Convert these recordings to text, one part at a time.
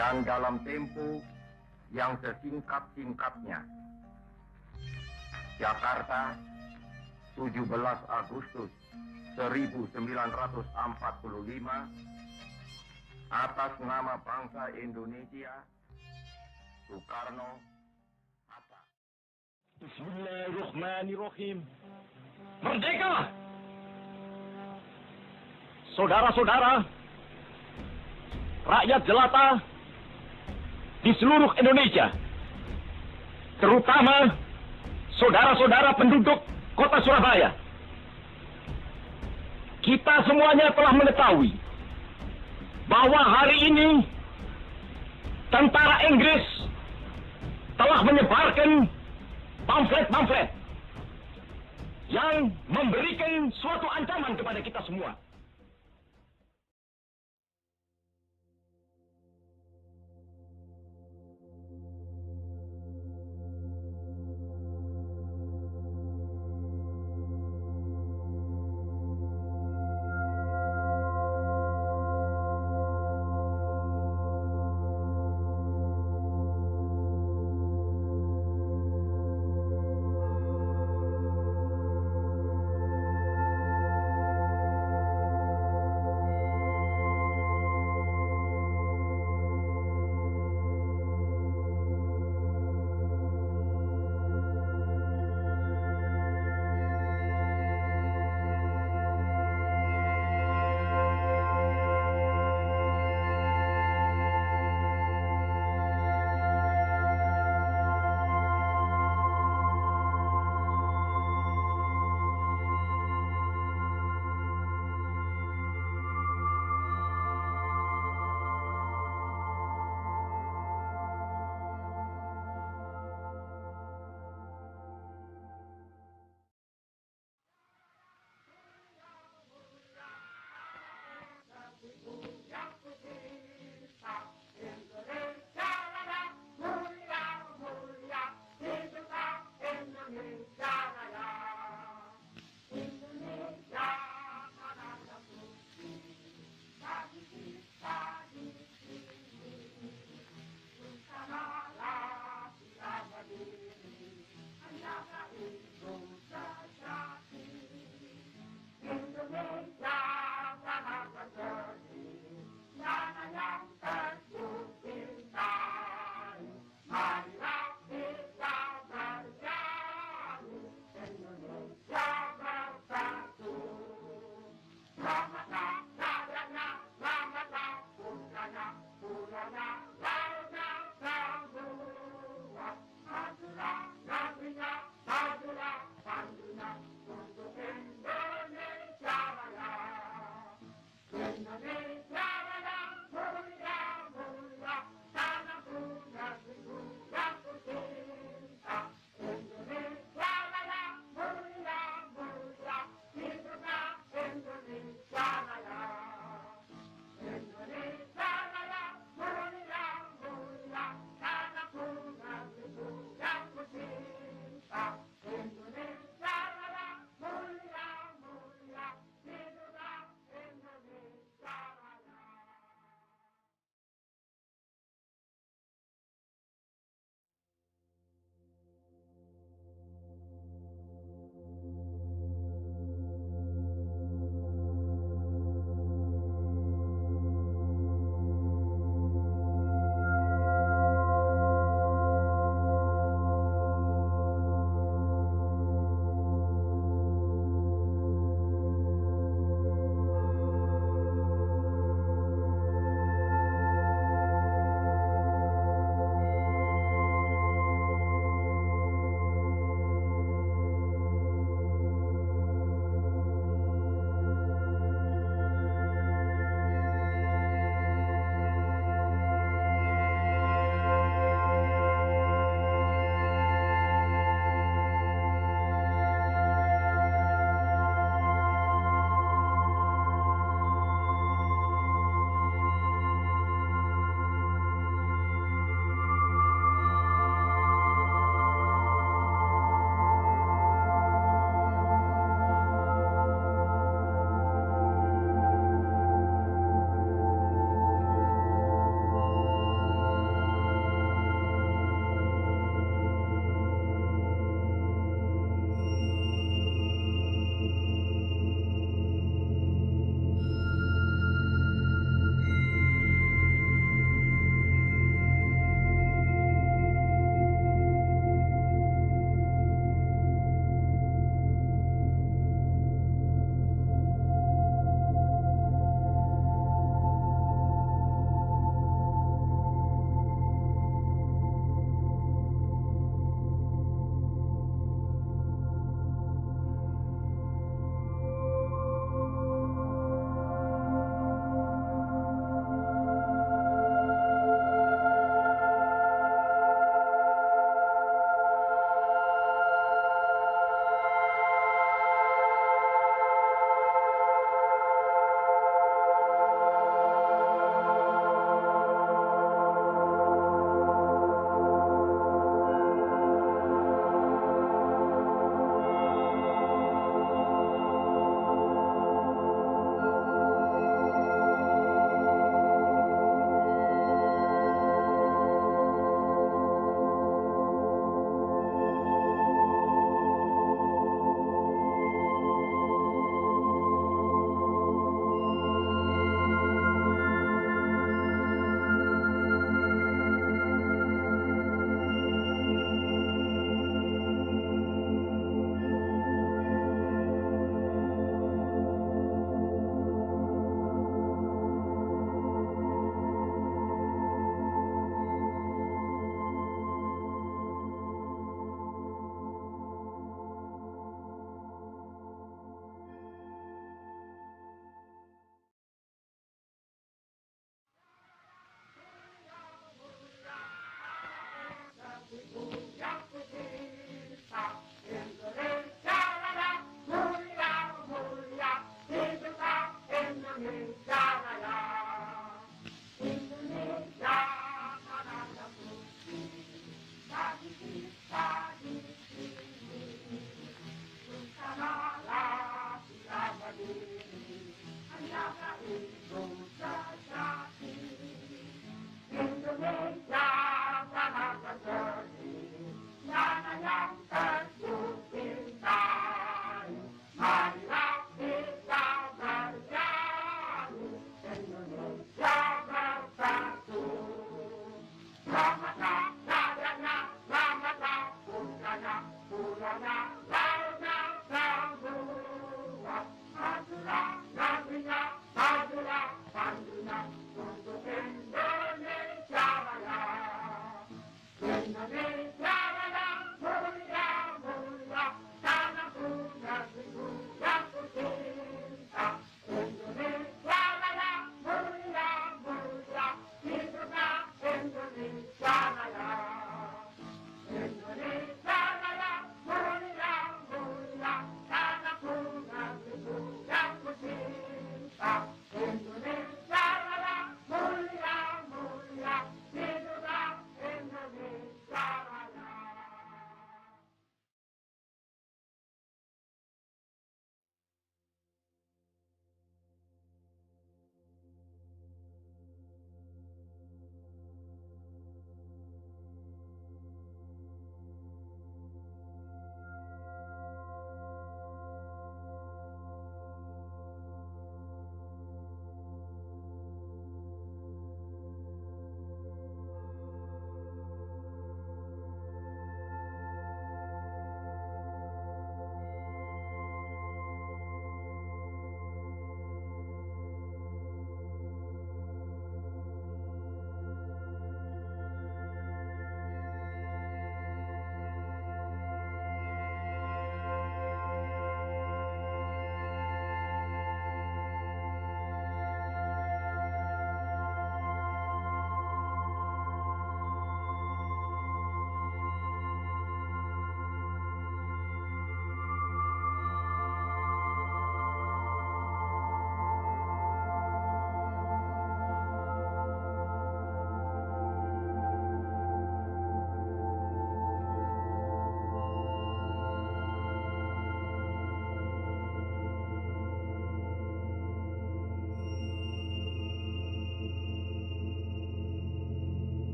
dan dalam tempo yang sesingkat-singkatnya. Jakarta, 17 Agustus 1945 atas nama bangsa Indonesia Soekarno Hatta. Bismillahirrahmanirrahim. Merdeka! Saudara-saudara, rakyat jelata di seluruh Indonesia, terutama saudara-saudara penduduk kota Surabaya. Kita semuanya telah mengetahui bahwa hari ini tentara Inggris telah menyebarkan pamflet-pamflet yang memberikan suatu ancaman kepada kita semua.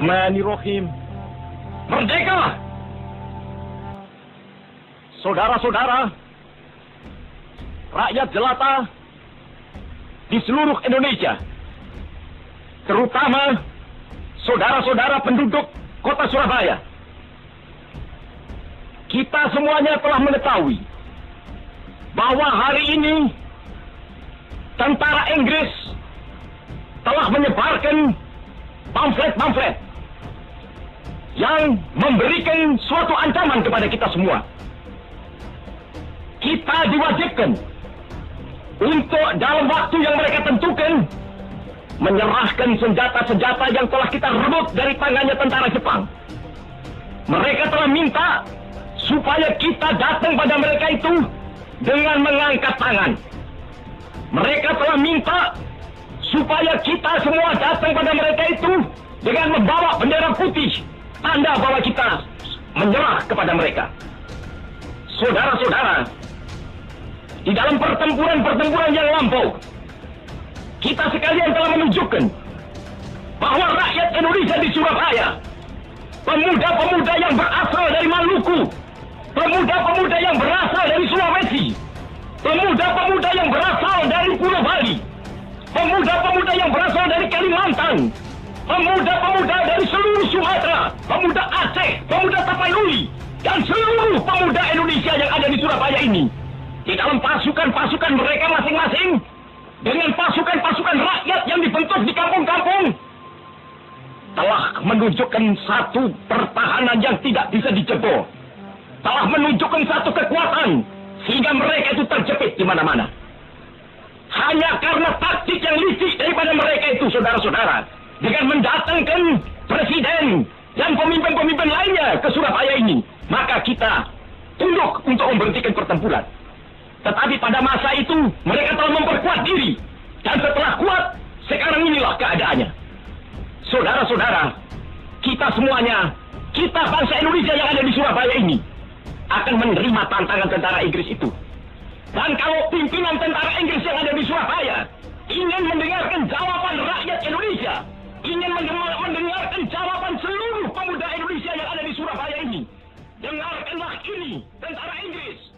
Bismillahirrahmanirrahim. Merdeka! Saudara-saudara, rakyat jelata di seluruh Indonesia, terutama saudara-saudara penduduk kota Surabaya. Kita semuanya telah mengetahui bahwa hari ini tentara Inggris telah menyebarkan pamflet-pamflet yang memberikan suatu ancaman kepada kita semua. Kita diwajibkan untuk dalam waktu yang mereka tentukan menyerahkan senjata-senjata yang telah kita rebut dari tangannya tentara Jepang. Mereka telah minta supaya kita datang pada mereka itu dengan mengangkat tangan. Mereka telah minta supaya kita semua datang pada mereka itu dengan membawa bendera putih, tanda bahwa kita menyerah kepada mereka. Saudara-saudara, di dalam pertempuran-pertempuran yang lampau, kita sekalian telah menunjukkan bahwa rakyat Indonesia di Surabaya, pemuda-pemuda yang berasal dari Maluku, pemuda-pemuda yang berasal dari Sulawesi, pemuda-pemuda yang berasal dari Pulau Bali, pemuda-pemuda yang berasal dari Kalimantan, pemuda-pemuda dari seluruh Sumatera, pemuda Aceh, pemuda Tapanuli, dan seluruh pemuda Indonesia yang ada di Surabaya ini. Di dalam pasukan-pasukan mereka masing-masing, dengan pasukan-pasukan rakyat yang dibentuk di kampung-kampung, telah menunjukkan satu pertahanan yang tidak bisa dijebol. Telah menunjukkan satu kekuatan, sehingga mereka itu terjepit di mana-mana. Hanya karena taktik yang licik daripada mereka itu, saudara-saudara. Dengan mendatangkan presiden dan pemimpin-pemimpin lainnya ke Surabaya ini. Maka kita tunduk untuk memberhentikan pertempuran. Tetapi pada masa itu, mereka telah memperkuat diri. Dan setelah kuat, sekarang inilah keadaannya. Saudara-saudara, kita semuanya, kita bangsa Indonesia yang ada di Surabaya ini, akan menerima tantangan tentara Inggris itu. Dan kalau pimpinan tentara Inggris yang ada di Surabaya ingin mendengarkan jawaban rakyat Indonesia, ingin mendengarkan jawaban seluruh pemuda Indonesia yang ada di Surabaya ini, dengarkanlah ini tentara Inggris.